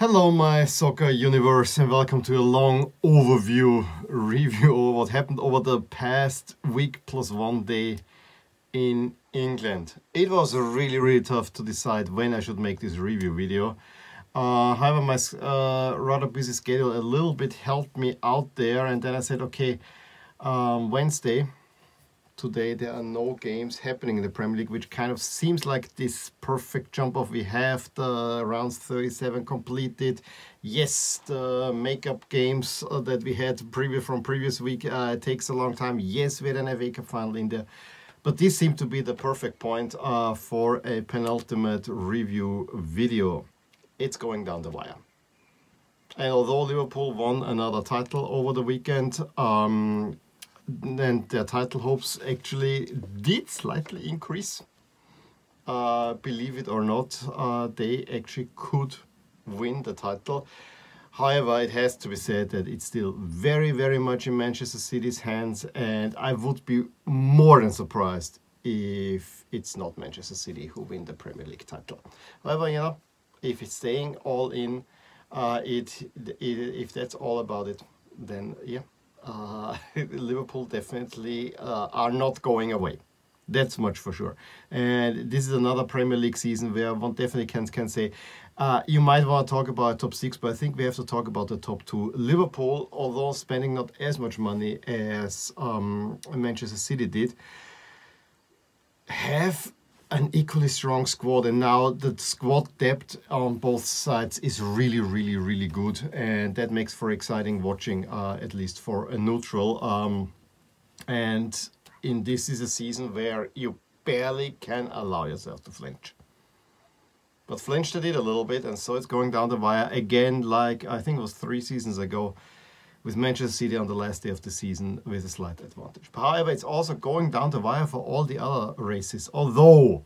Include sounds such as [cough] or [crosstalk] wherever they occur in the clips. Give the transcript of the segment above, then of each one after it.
Hello, my soccer universe, and welcome to a long overview review of what happened over the past week plus one day in England. It was really, really tough to decide when I should make this review video. Uh, however, my uh, rather busy schedule a little bit helped me out there, and then I said, okay, um, Wednesday, today there are no games happening in the Premier League, which kind of seems like this perfect jump off. We have the rounds 37 completed. Yes, the makeup games uh, that we had previous from previous week uh, takes a long time. Yes, we had an FA Cup final in there. But this seemed to be the perfect point uh, for a penultimate review video. It's going down the wire. And although Liverpool won another title over the weekend, um, and their title hopes actually did slightly increase. Uh, believe it or not, uh, they actually could win the title. However, it has to be said that it's still very, very much in Manchester City's hands, and I would be more than surprised if it's not Manchester City who win the Premier League title. However, you know, if it's staying all in, uh, it, it if that's all about it, then yeah, [laughs] Liverpool definitely uh, are not going away. That's much for sure. And this is another Premier League season where one definitely can, can say, uh, you might want to talk about top six, but I think we have to talk about the top two. Liverpool, although spending not as much money as um, Manchester City did, have an equally strong squad and now the squad depth on both sides is really really really good and that makes for exciting watching uh, at least for a neutral. Um, and in this is a season where you barely can allow yourself to flinch. But flinched it a little bit and so it's going down the wire again like I think it was three seasons ago with Manchester City on the last day of the season with a slight advantage. However, it's also going down the wire for all the other races. Although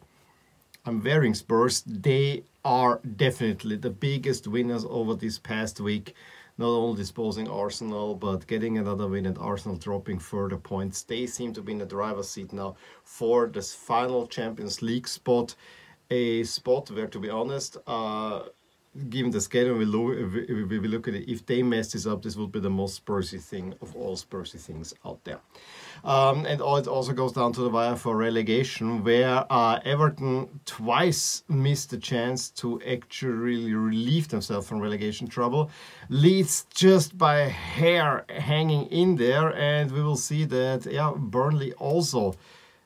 I'm wearing Spurs, they are definitely the biggest winners over this past week. Not only disposing Arsenal, but getting another win and Arsenal dropping further points. They seem to be in the driver's seat now for this final Champions League spot. A spot where, to be honest, uh, given the schedule we look, we, we look at it, if they mess this up, this would be the most Spursy thing of all Spursy things out there. Um, and all, it also goes down to the wire for relegation, where uh, Everton twice missed the chance to actually relieve themselves from relegation trouble. Leeds just by hair hanging in there, and we will see that yeah, Burnley also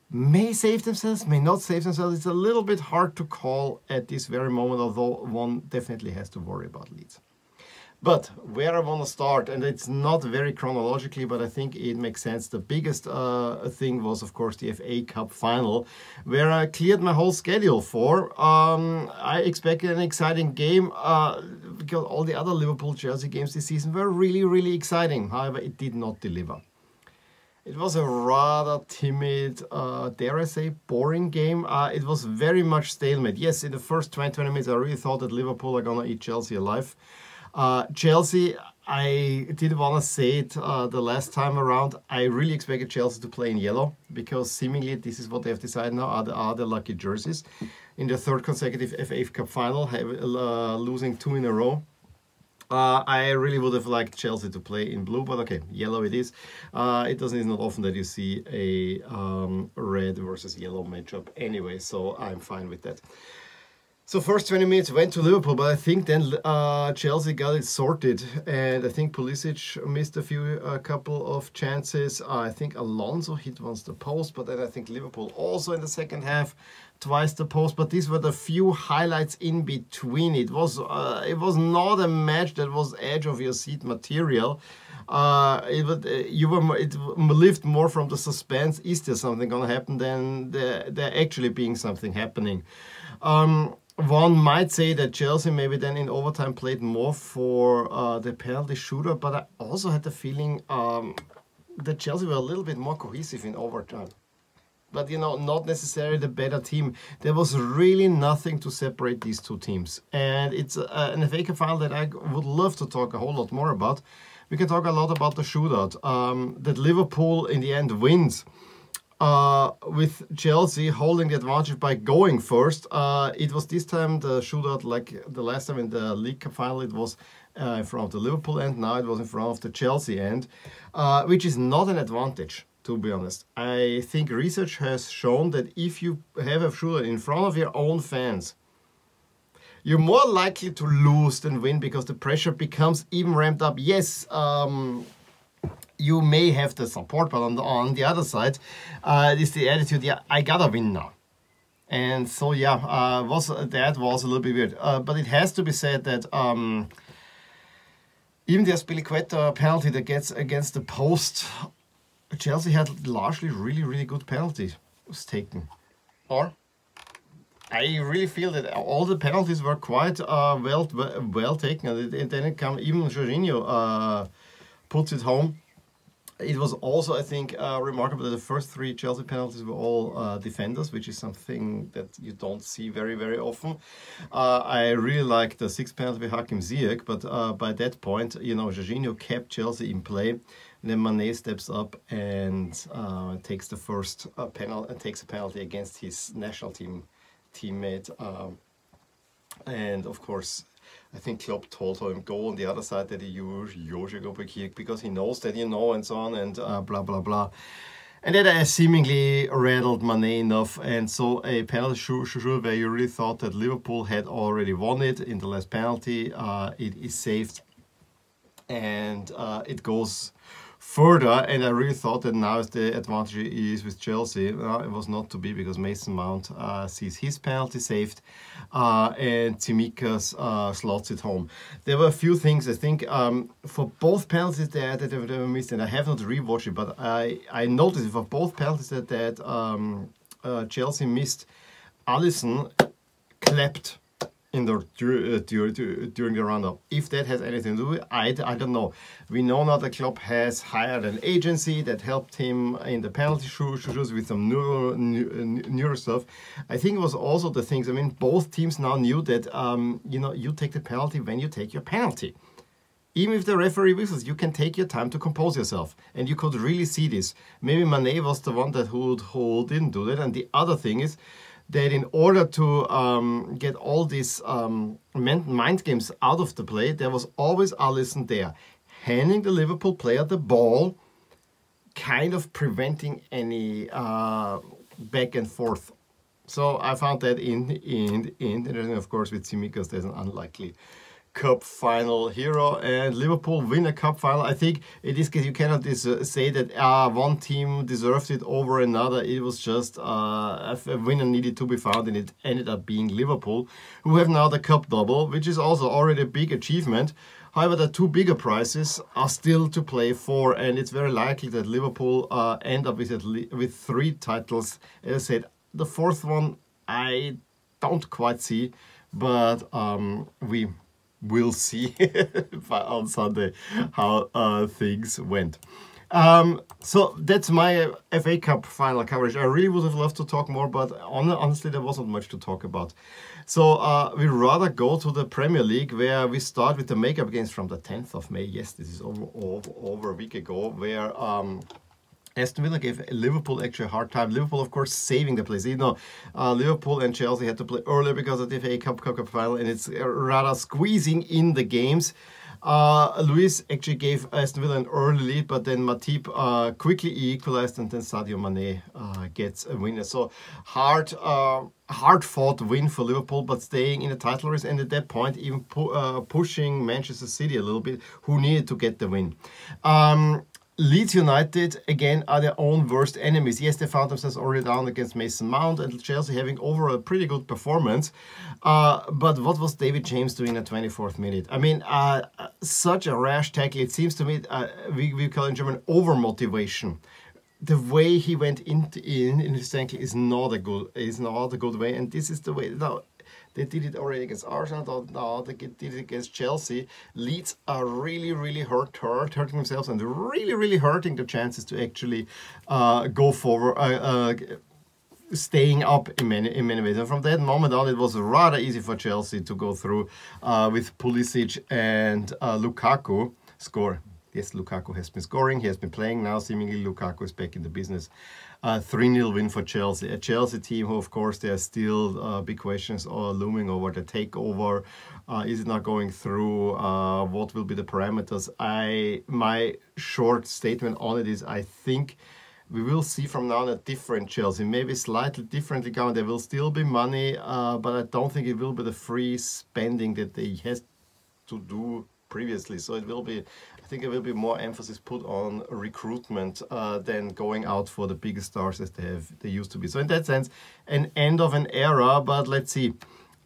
may save themselves, may not save themselves. It's a little bit hard to call at this very moment, although one definitely has to worry about Leeds. But where I want to start, and it's not very chronologically, but I think it makes sense. The biggest uh, thing was, of course, the FA Cup final, where I cleared my whole schedule for. Um, I expected an exciting game uh, because all the other Liverpool Chelsea games this season were really, really exciting. However, it did not deliver. It was a rather timid, uh, dare I say, boring game. Uh, it was very much stalemate. Yes, in the first 20, 20 minutes, I really thought that Liverpool are going to eat Chelsea alive. Uh, Chelsea, I did want to say it uh, the last time around. I really expected Chelsea to play in yellow because seemingly this is what they have decided now are the, are the lucky jerseys. In the third consecutive FA Cup final, have, uh, losing two in a row. Uh, I really would have liked Chelsea to play in blue, but okay, yellow it is. Uh, it doesn't, not often that you see a um, red versus yellow matchup anyway, so I'm fine with that. So first 20 minutes went to Liverpool, but I think then uh, Chelsea got it sorted, and I think Pulisic missed a few, a couple of chances. I think Alonso hit once the post, but then I think Liverpool also in the second half twice the post. But these were the few highlights in between. It was uh, it was not a match that was edge of your seat material. Uh, it would, uh, you were it lived more from the suspense. Is there something gonna happen? Than there, there actually being something happening. Um, one might say that Chelsea maybe then in overtime played more for uh, the penalty shooter, but I also had the feeling um, that Chelsea were a little bit more cohesive in overtime. But you know, not necessarily the better team. There was really nothing to separate these two teams, and it's uh, an FA Cup final that I would love to talk a whole lot more about. We can talk a lot about the shootout um, that Liverpool in the end wins uh, with Chelsea holding the advantage by going first. Uh, it was this time the shootout, like the last time in the League Cup final, it was uh, in front of the Liverpool end. Now it was in front of the Chelsea end, uh, which is not an advantage. To be honest, I think research has shown that if you have a shootout in front of your own fans, you're more likely to lose than win because the pressure becomes even ramped up. Yes, um, you may have the support, but on the, on the other side, uh, is the attitude, yeah, I gotta win now. And so, yeah, uh, was that was a little bit weird. Uh, but it has to be said that um, even the Azpilicueta penalty that gets against the post, Chelsea had largely really, really good penalties was taken. Or I really feel that all the penalties were quite uh, well well taken. And then it come even Jorginho uh, puts it home it was also, I think, uh, remarkable that the first three Chelsea penalties were all uh, defenders, which is something that you don't see very, very often. Uh, I really like the sixth penalty by Hakim Ziyech, but uh, by that point, you know, Jorginho kept Chelsea in play. And then Mane steps up and uh, takes the first uh, penalty and takes a penalty against his national team teammate. and of course, I think Klopp told him go on the other side that you you should go back here because he knows that you know and so on and uh, blah blah blah. And that uh, seemingly rattled Mane enough, and so a penalty shoot where you really thought that Liverpool had already won it in the last penalty, uh, it is saved, and uh, it goes further, and I really thought that now is the advantage is with Chelsea. Uh, it was not to be because Mason Mount uh, sees his penalty saved, uh, and Tsimikas uh, slots it home. There were a few things I think um, for both penalties that, that I've missed, and I have not rewatched it, but I I noticed for both penalties that that um, uh, Chelsea missed, Alisson clapped in the uh, during the roundup. If that has anything to do with it, I, I don't know. We know now the club has hired an agency that helped him in the penalty shootouts with some neuro, neuro stuff. I think it was also the things, I mean, both teams now knew that, um, you know, you take the penalty when you take your penalty. Even if the referee whistles, you can take your time to compose yourself. And you could really see this. Maybe Mane was the one that who, who didn't do that. And the other thing is, that in order to um, get all these um, mind games out of the play, there was always Alisson there, handing the Liverpool player the ball, kind of preventing any uh, back and forth. So I found that in in in, and of course with Tsimikas there's an unlikely Cup final hero and Liverpool win a Cup final. I think in this case you cannot uh, say that uh, one team deserved it over another. It was just uh, a winner needed to be found and it ended up being Liverpool, who have now the Cup double, which is also already a big achievement. However, the two bigger prizes are still to play for, and it's very likely that Liverpool uh, end up with with three titles. As I said, the fourth one I don't quite see, but um, we we'll see [laughs] on Sunday how uh, things went. Um, so that's my FA Cup final coverage. I really would have loved to talk more, but honestly, there wasn't much to talk about. So uh, we rather go to the Premier League, where we start with the makeup games from the 10th of May. Yes, this is over, over, over a week ago, where um, Aston Villa gave Liverpool actually a hard time. Liverpool, of course, saving the place. You know, uh, Liverpool and Chelsea had to play earlier because of the FA Cup, Cup, Cup final, and it's rather squeezing in the games. Uh, Luiz actually gave Aston Villa an early lead, but then Matip uh, quickly equalized, and then Sadio Mane uh, gets a winner. So hard, uh, hard fought win for Liverpool, but staying in the title race, and at that point even pu uh, pushing Manchester City a little bit, who needed to get the win. Um, Leeds United, again, are their own worst enemies. Yes, they found themselves already down against Mason Mount and Chelsea having overall a pretty good performance. Uh, but what was David James doing in the 24th minute? I mean, uh, such a rash tackle. It seems to me, uh, we, we call in German over motivation. The way he went into in, in his tackle is not a good is not a good way, and this is the way. Now, they did it already against Arsenal. Now they did it against Chelsea. Leeds are really, really hurt, hurt, hurting themselves, and really, really hurting the chances to actually uh, go forward. Uh, uh, staying up in many in many ways. And from that moment on, it was rather easy for Chelsea to go through uh, with Pulisic and uh, Lukaku score Yes, Lukaku has been scoring. He has been playing now. Seemingly, Lukaku is back in the business. 3 0 win for Chelsea. A Chelsea team who, of course, there are still uh, big questions looming over the takeover. Uh, is it not going through? Uh, what will be the parameters? I My short statement on it is I think we will see from now on a different Chelsea, maybe slightly differently going. There will still be money, uh, but I don't think it will be the free spending that they has to do previously. So it will be, I think, it will be more emphasis put on recruitment uh, than going out for the biggest stars as they have they used to be. So in that sense, an end of an era. But let's see.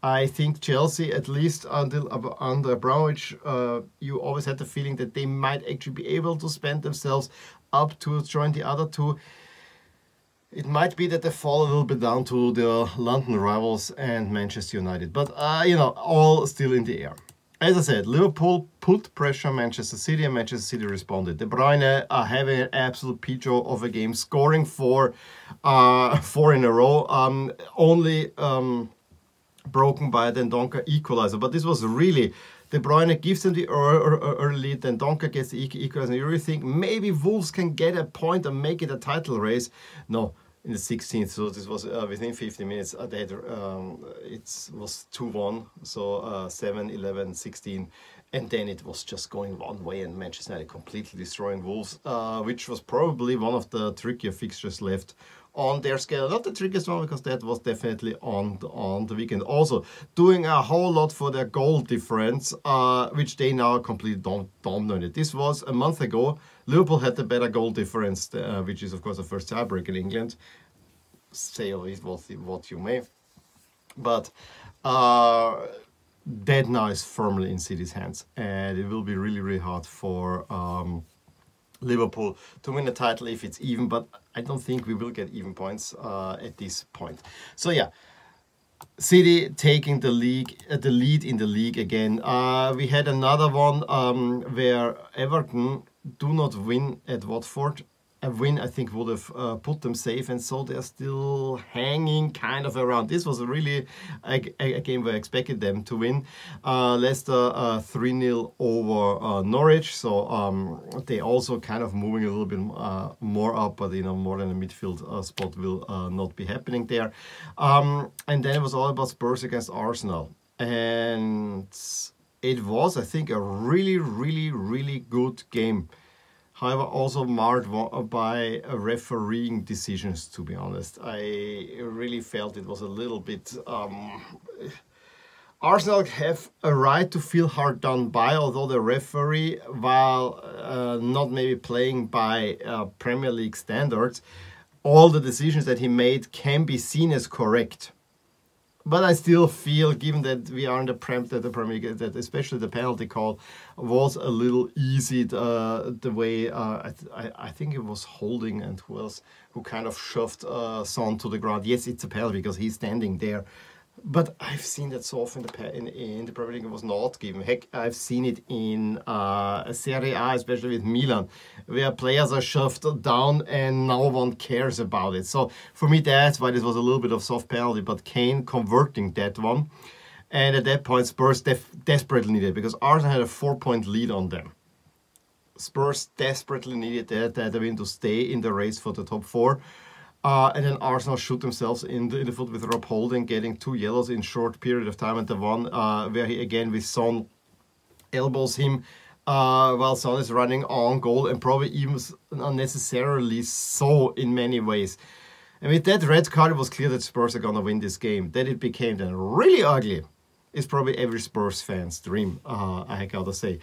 I think Chelsea, at least until under Abramovich, uh, you always had the feeling that they might actually be able to spend themselves up to join the other two. It might be that they fall a little bit down to the London rivals and Manchester United, but uh, you know, all still in the air. As I said, Liverpool put pressure on Manchester City and Manchester City responded. De Bruyne are having an absolute peach of a game, scoring four, uh, [laughs] four in a row. Um, only um, broken by a Dendoncker equalizer. But this was really De Bruyne gives them the early lead, then Donker gets the equalizer. And you really think maybe Wolves can get a point and make it a title race. No, in the 16th, so this was uh, within 15 minutes. Uh, they had, um, it was 2 1, so uh, 7, 11, 16. And then it was just going one way, and Manchester United completely destroying Wolves, uh, which was probably one of the trickier fixtures left on their scale. Not the trickiest one because that was definitely on the, on the weekend. Also doing a whole lot for their goal difference, uh, which they now completely dom dominated. This was a month ago. Liverpool had the better goal difference, uh, which is of course the first tiebreak in England. Say what, what you may. But uh, that now is firmly in City's hands. And it will be really, really hard for... Um, Liverpool to win the title if it's even, but I don't think we will get even points uh, at this point. So yeah, City taking the league, uh, the lead in the league again. Uh, we had another one um, where Everton do not win at Watford a win, I think, would have uh, put them safe, and so they're still hanging kind of around. This was really a, a, a game where I expected them to win. Uh, Leicester uh, 3 0 over uh, Norwich, so um, they also kind of moving a little bit uh, more up, but you know, more than a midfield uh, spot will not be happening there. Um, and then it was all about Spurs against Arsenal, and it was, I think, a really, really, really good game however also marred by refereeing decisions to be honest. I really felt it was a little bit um, arsenal have a right to feel hard done by although the referee while uh, not maybe playing by uh, premier league standards all the decisions that he made can be seen as correct but I still feel, given that we are in the prem, that the Premier that especially the penalty call was a little easy. Uh, the way uh, I, th I, think it was Holding and who else who kind of shoved uh, Son to the ground. Yes, it's a penalty because he's standing there, but I've seen that so often in, in the Premier League it was not given. Heck, I've seen it in uh, Serie A, especially with Milan, where players are shoved down and no one cares about it. So for me, that's why this was a little bit of soft penalty. But Kane converting that one, and at that point, Spurs desperately needed because Arsenal had a four-point lead on them. Spurs desperately needed that, that win to stay in the race for the top four. Uh, and then Arsenal shoot themselves in the, in the foot with Rob Holding, getting two yellows in short period of time. And the one uh, where he again with Son elbows him uh, while Son is running on goal and probably even unnecessarily so in many ways. And with that red card, it was clear that Spurs are going to win this game. That it became then really ugly is probably every Spurs fan's dream, uh, I gotta say.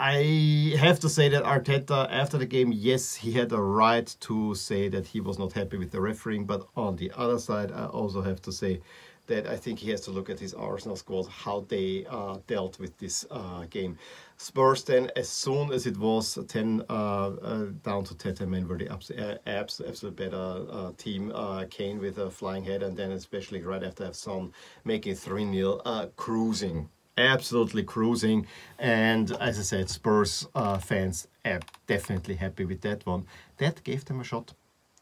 I have to say that Arteta, after the game, yes, he had a right to say that he was not happy with the refereeing, but on the other side, I also have to say that I think he has to look at his Arsenal squad, how they uh, dealt with this uh, game. Spurs then, as soon as it was 10 uh, uh down to 10 men, were the abs uh, abs absolute better uh, team. Kane with a flying head, and then especially right after Son making 3 0, cruising absolutely cruising. And as I said, Spurs uh, fans are definitely happy with that one. That gave them a shot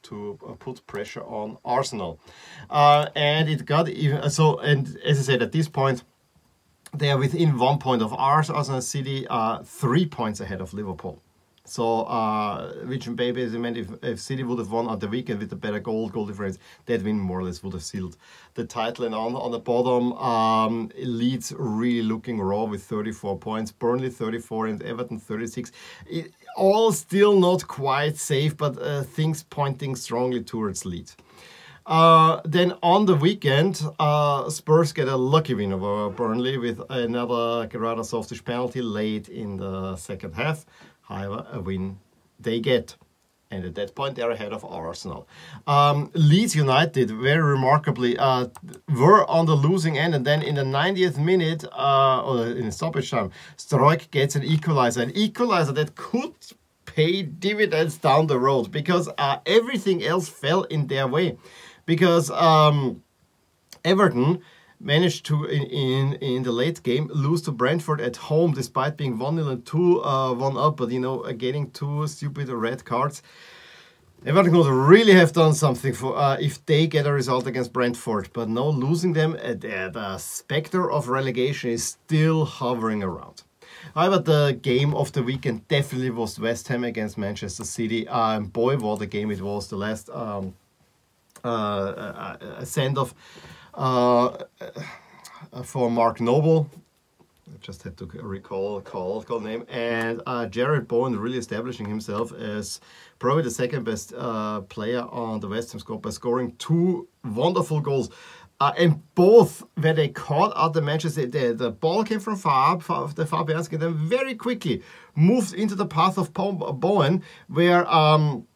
to uh, put pressure on Arsenal. Uh, and it got even so. And as I said, at this point, they are within one point of ours. Arsenal City are three points ahead of Liverpool. So, uh, which basically meant if, if City would have won on the weekend with a better goal goal difference, that win more or less would have sealed the title. And on, on the bottom, um, Leeds really looking raw with 34 points, Burnley 34 and Everton 36. It, all still not quite safe, but uh, things pointing strongly towards Leeds. Uh, then on the weekend, uh, Spurs get a lucky win over Burnley with another rather softish penalty late in the second half. However, a win they get. And at that point, they're ahead of Arsenal. Um, Leeds United, very remarkably, uh, were on the losing end. And then in the 90th minute, uh, or in stoppage time, Struijk gets an equalizer. An equalizer that could pay dividends down the road because uh, everything else fell in their way because um, Everton managed to in, in in the late game lose to Brentford at home despite being 1-0 and 2 uh, 1 up but you know uh, getting two stupid red cards Everton would really have done something for uh, if they get a result against Brentford but no losing them uh, the, specter of relegation is still hovering around However, the game of the weekend definitely was West Ham against Manchester City. Um, boy, what a game it was! The last um, uh, a send off uh, for Mark Noble. I just had to recall call call name and uh, Jarrod Bowen really establishing himself as probably the second best uh, player on the West Ham squad by scoring two wonderful goals. Uh, and both where they caught out the Manchester, the, the ball came from far, far the Fabianski, then very quickly moved into the path of Bowen, where um,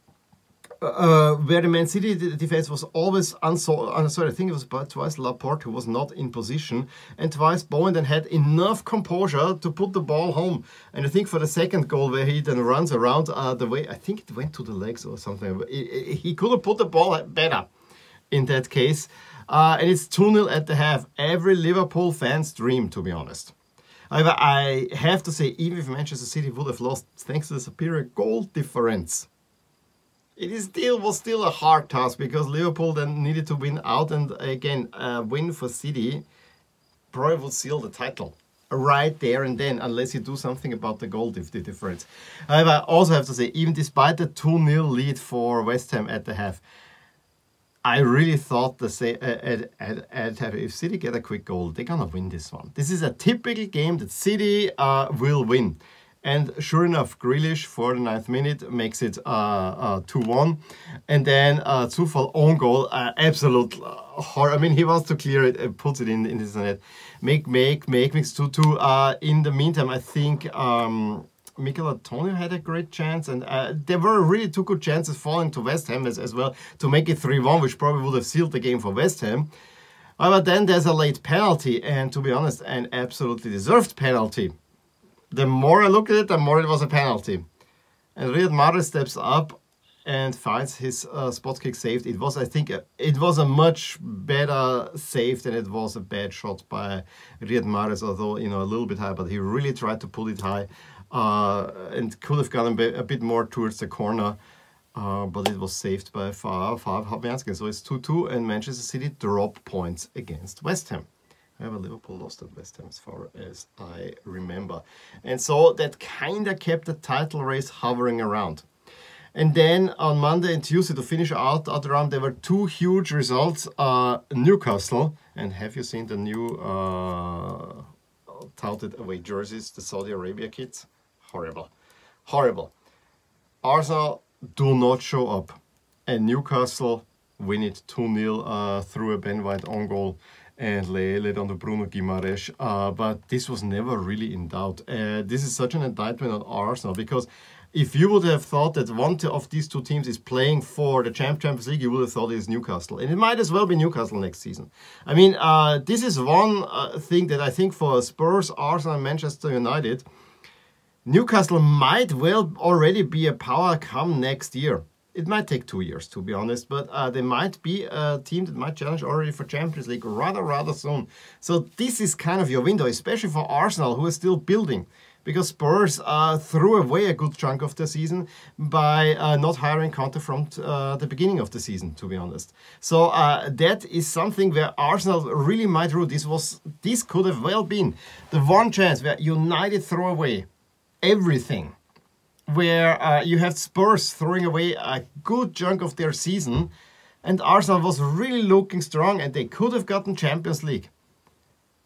uh, where the Man City defense was always unsolid. Uh, sorry, I think it was about twice Laporte who was not in position, and twice Bowen then had enough composure to put the ball home. And I think for the second goal, where he then runs around uh, the way, I think it went to the legs or something. He, he could have put the ball better in that case. Uh, and it's 2 0 at the half. Every Liverpool fan's dream, to be honest. However, I have to say, even if Manchester City would have lost thanks to the superior goal difference, it is still was still a hard task because Liverpool then needed to win out and again a win for City probably would seal the title right there and then unless you do something about the goal difference. However, I also have to say even despite the 2-0 lead for West Ham at the half I really thought the say at, at, at, if City get a quick goal, they're gonna win this one. This is a typical game that City uh, will win. And sure enough, Grealish for the ninth minute makes it 2-1. Uh, uh, and then uh, Coufal own goal, uh, absolute horror. I mean, he wants to clear it and puts it in, in his net. Make, make, make, makes 2-2. Uh, in the meantime, I think um, Michail Antonio had a great chance, and uh, there were really two good chances falling to West Ham as, as well to make it 3-1, which probably would have sealed the game for West Ham. But then there's a late penalty, and to be honest, an absolutely deserved penalty the more I look at it, the more it was a penalty. And Riyad Mahrez steps up and finds his uh, spot kick saved. It was, I think, a, it was a much better save than it was a bad shot by Riyad Mahrez, although, you know, a little bit high, but he really tried to pull it high uh, and could have gone a bit more towards the corner. Uh, but it was saved by Far Fabianski. So it's 2-2 and Manchester City drop points against West Ham. However, Liverpool lost at West Ham as far as I remember. And so that kind of kept the title race hovering around. And then on Monday and Tuesday to finish out, out the round, there were two huge results. Uh, Newcastle, and have you seen the new uh, touted away jerseys, the Saudi Arabia kids? Horrible. Horrible. Arsenal do not show up. And Newcastle win it 2-0 uh, through a Ben White on goal and led on to Bruno Guimaraes. Uh, but this was never really in doubt. Uh, this is such an indictment on Arsenal because if you would have thought that one of these two teams is playing for the Champ Champions League, you would have thought it is Newcastle. And it might as well be Newcastle next season. I mean, uh, this is one uh, thing that I think for Spurs, Arsenal, and Manchester United, Newcastle might well already be a power come next year it might take two years to be honest, but uh, they might be a team that might challenge already for Champions League rather rather soon. So this is kind of your window, especially for Arsenal who is still building. because Spurs uh, threw away a good chunk of the season by uh, not hiring Conte from uh, the beginning of the season, to be honest. So uh, that is something where Arsenal really might rule. This was this could have well been the one chance where United throw away everything, where uh, you have Spurs throwing away a good chunk of their season, and Arsenal was really looking strong, and they could have gotten Champions League.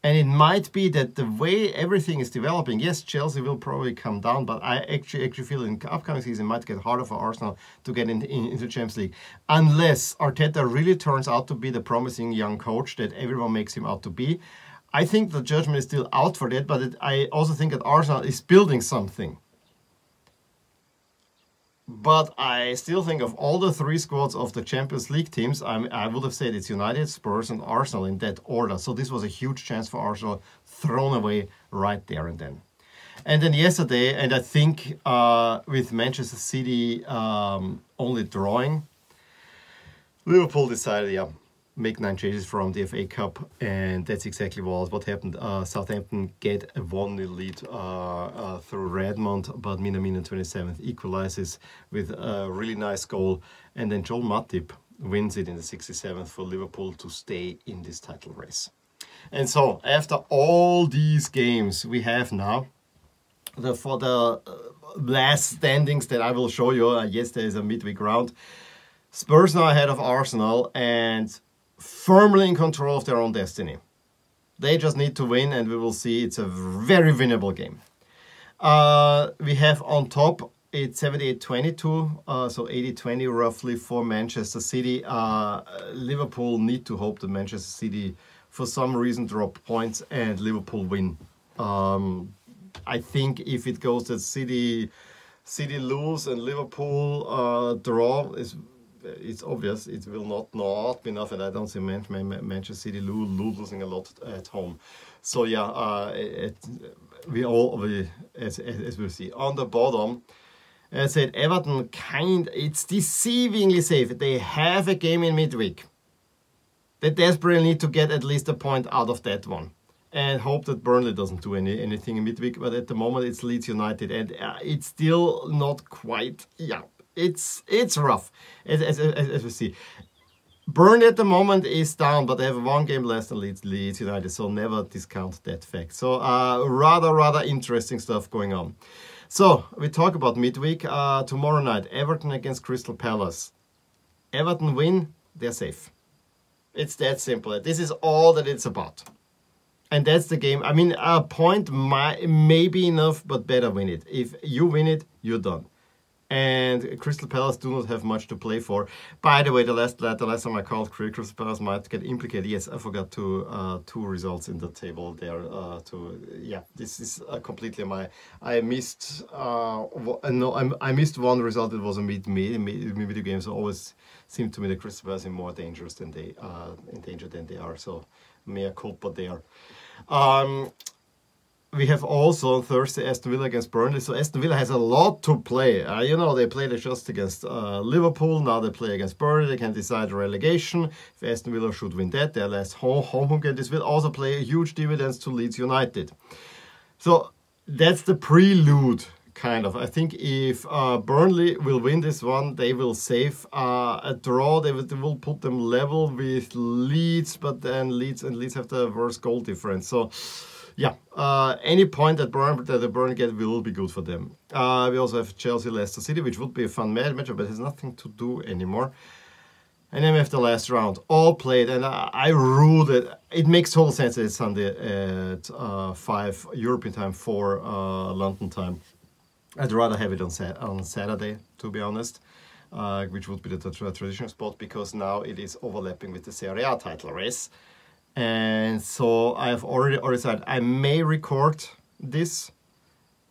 And it might be that the way everything is developing, yes, Chelsea will probably come down, but I actually actually feel in upcoming season might get harder for Arsenal to get in, in, into Champions League, unless Arteta really turns out to be the promising young coach that everyone makes him out to be. I think the judgment is still out for that, but it, I also think that Arsenal is building something. But I still think of all the three squads of the Champions League teams, I'm, i would have said it's United, Spurs, and Arsenal in that order. So this was a huge chance for Arsenal, thrown away right there and then. And then yesterday, and I think uh, with Manchester City um, only drawing, Liverpool decided, yeah, make nine changes from the FA Cup, and that's exactly what, what happened. Uh, Southampton get a 1 0 lead uh, uh, through Redmond, but Minamino 27th equalizes with a really nice goal, and then Joel Matip wins it in the 67th for Liverpool to stay in this title race. And so, after all these games we have now, the, for the uh, last standings that I will show you, uh, yes, there is a midweek round. Spurs now ahead of Arsenal, and firmly in control of their own destiny. They just need to win, and we will see it's a very winnable game. Uh, we have on top it's 78-22, uh, so 80-20 roughly for Manchester City. Uh, Liverpool need to hope that Manchester City, for some reason, drop points and Liverpool win. Um, I think if it goes that City, City lose and Liverpool uh, draw is it's obvious it will not not be enough, and I don't see Man Man Manchester City losing a lot at home. So yeah, uh, it, we all we, as, as we see on the bottom. I said Everton kind it's deceivingly safe. They have a game in midweek. They desperately need to get at least a point out of that one and hope that Burnley doesn't do any anything in midweek. But at the moment, it's Leeds United, and uh, it's still not quite. Yeah, it's it's rough as, as, as, as we see. Burnley at the moment is down, but they have one game less than Leeds, Leeds United, so never discount that fact. So uh, rather, rather interesting stuff going on. So we talk about midweek. Uh, tomorrow night, Everton against Crystal Palace. Everton win, they're safe. It's that simple. This is all that it's about. And that's the game. I mean, a point might, may be enough, but better win it. If you win it, you're done and Crystal Palace do not have much to play for. By the way, the last the last time I called Crystal Palace might get implicated. Yes, I forgot two uh, two results in the table there. Uh, to yeah, this is uh, completely my. I missed uh, no, I, I missed one result. It was a mid mid, mid video game. So always seemed to me the Crystal Palace are more dangerous than they uh, in danger than they are. So mea culpa there. Um, we have also on Thursday Aston Villa against Burnley. So Aston Villa has a lot to play. Uh, you know, they played just against uh, Liverpool. Now they play against Burnley. They can decide relegation. If Aston Villa should win that, their last home home game. This will also play a huge dividends to Leeds United. So that's the prelude, kind of. I think if uh, Burnley will win this one, they will save uh, a draw. They will, they will put them level with Leeds, but then Leeds and Leeds have the worst goal difference. So yeah, uh, any point that Burn that the Burn get will be good for them. Uh, we also have Chelsea Leicester City, which would be a fun matchup, but has nothing to do anymore. And then we have the last round, all played, and I, I ruled it. It makes total sense that it's Sunday at uh, five European time, four uh, London time. I'd rather have it on on Saturday, to be honest. Uh, which would be the traditional spot because now it is overlapping with the Serie A title race. And so I've already, already said I may record this,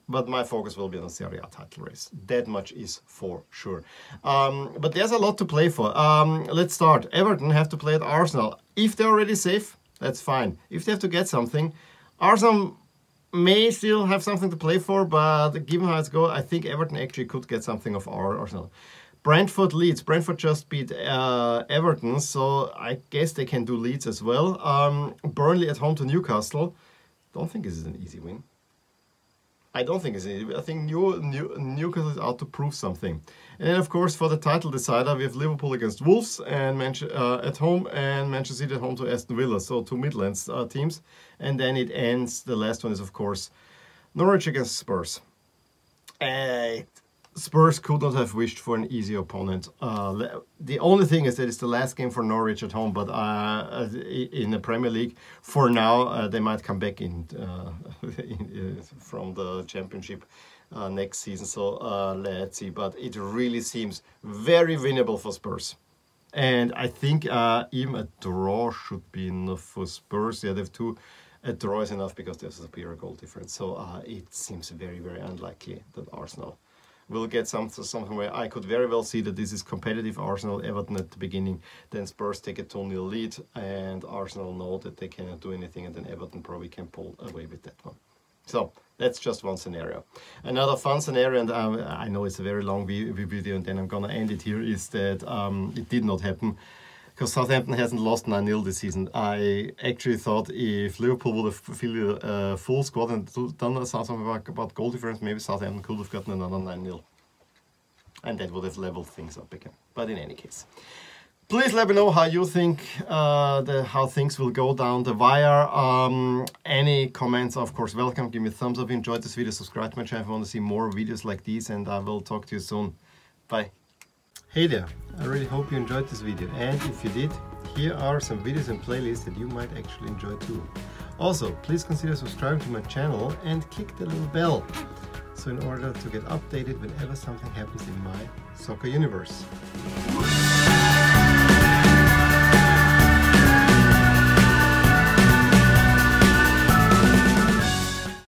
but my focus will be on the Serie A title race. That much is for sure. Um, but there's a lot to play for. Um, let's start. Everton have to play at Arsenal. If they're already safe, that's fine. If they have to get something, Arsenal may still have something to play for, but given how it's going, I think Everton actually could get something of Arsenal. Brentford Leeds. Brentford just beat uh, Everton, so I guess they can do Leeds as well. Um, Burnley at home to Newcastle. Don't think this is an easy win. I don't think it's easy. I think New, New, Newcastle is out to prove something. And then, of course, for the title decider, we have Liverpool against Wolves and uh, at home and Manchester City at home to Aston Villa. So two Midlands uh, teams. And then it ends, the last one is, of course, Norwich against Spurs. Uh, Spurs could not have wished for an easy opponent. Uh, the only thing is that it's the last game for Norwich at home, but uh, in the Premier League, for now, uh, they might come back in, uh, [laughs] in uh, from the Championship uh, next season. So let's see. But it really seems very winnable for Spurs. And I think even a draw should be enough for Spurs. Yeah, they have two. A draw is enough because there's a superior goal difference. So it seems very, very unlikely that Arsenal will get some, something where I could very well see that this is competitive Arsenal Everton at the beginning, then Spurs take a 2 0 lead, and Arsenal know that they cannot do anything, and then Everton probably can pull away with that one. So that's just one scenario. Another fun scenario, and um, I know it's a very long video, and then I'm gonna end it here, is that um, it did not happen because Southampton hasn't lost 9 0 this season. I actually thought if Liverpool would have filled a full squad and done something about, about goal difference, maybe Southampton could have gotten another 9 0. And that would have leveled things up again. But in any case. Please let me know how you think uh, the, how things will go down the wire. Um, any comments, of course, welcome. Give me a thumbs up if you enjoyed this video. Subscribe to my channel if you want to see more videos like these. And I will talk to you soon. Bye. Hey there, I really hope you enjoyed this video and if you did, here are some videos and playlists that you might actually enjoy too. Also, please consider subscribing to my channel and click the little bell so in order to get updated whenever something happens in my soccer universe.